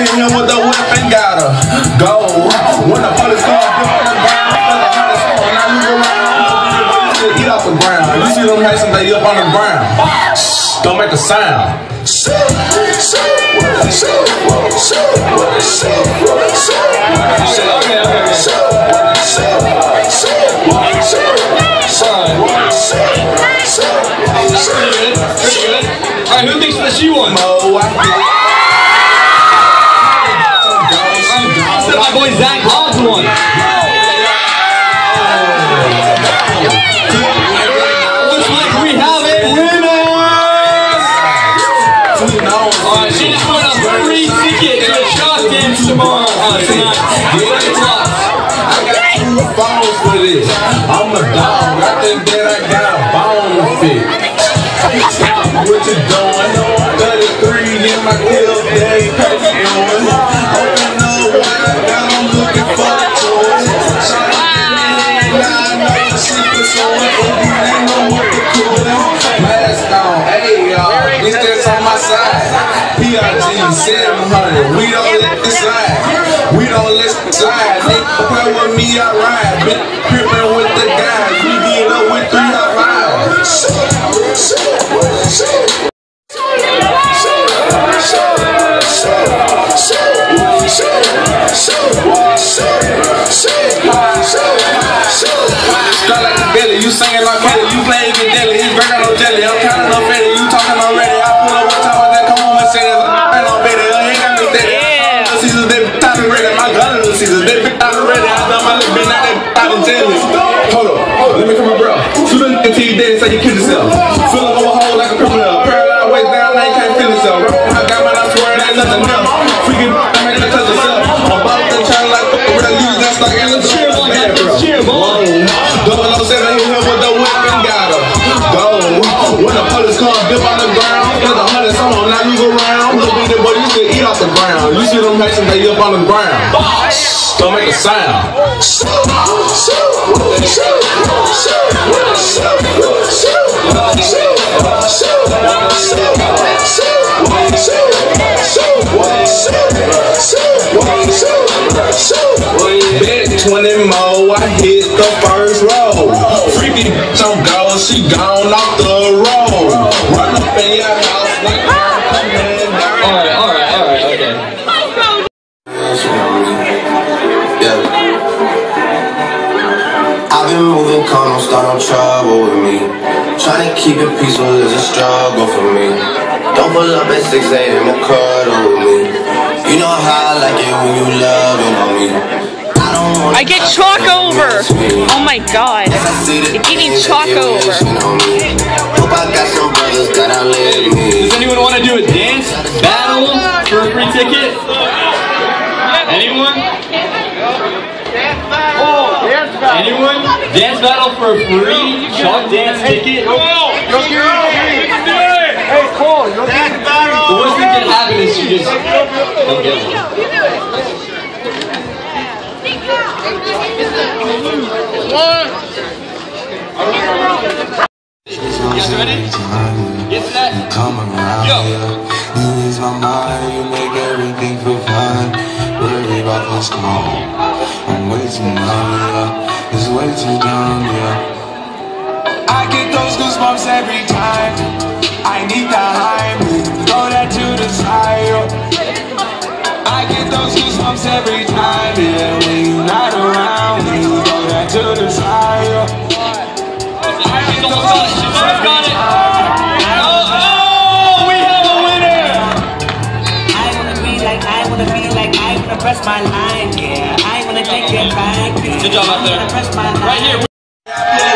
hit him with the whip and got her. Go. When the police come, get on the ground. Now you go around. Eat off the ground. You see them Masons, they up on the ground. Shh, don't make a sound. Shoot, shoot, shoot, shoot, shoot, shoot, shoot. Alright, who thinks that she won? Mo, my boy Zach Hobbs won. Looks like we have a winner! Alright, she just won a free ticket to the Chalk Dance tomorrow, uh, tonight. I got two phones for this. I'm a dog. I think that I got a bone to fit. What you doing? 33 in my PRG 700. We don't let this slide. We don't let it slide. Nigga, play with me, I ride. Been crippin' with the guys. We up with three or five. Start like the belly, you singing like Kelly, you play ready. I done my now they out in. Hold up, hold up, let me come here, bro. Shoot a nigga till you dead, so you kill yourself. Fill up a hole like a criminal, paralyzed waist down, now you can't feel yourself. I got mine, I swear it ain't nothing else. Freaking, I'm making it touch yourself. I'm about to try like, we're gonna use that stock and let's Cheer, boy, Man, bro. Double O seven hit him with the whip and got her. Go. When the police come, dip on the ground. There's a hundred some on, now you go round. Look at the boy, should eat off the ground. You see them Masons, they up on the ground. Don't make a sound. Bet 20 more, I hit the first row. Freaky bitch, I'm she gone off the trouble with me. Trying to keep it peaceful is a struggle for me. Don't pull up at 6 a.m. and cuddle with me. You know how I like it when you loving on me. I I get chalk over. Oh my god. It's eating chalk over. Hope I got some brothers that outlive me. Does anyone want to do a dance battle for a free ticket? Anyone? Anyone? Dance battle for a free chalk dance ticket? Hey, cool. The worst thing that can happen is you just don't get one. You guys ready? Get that? Come around Yo. here. You ease my mind, you make everything feel fine. Worry about the school. I'm way too numb, It's way too dumb, yeah. I get those goosebumps every time. I need that high, throw that to the side. yeah. I get those goosebumps every time, yeah. When you're not around, when you throw that to the side. it. Oh, oh, we have a winner. I wanna be like, I wanna be like, I wanna press my line, yeah. I wanna take it back, yeah. Good job out there. I wanna press my. Right here.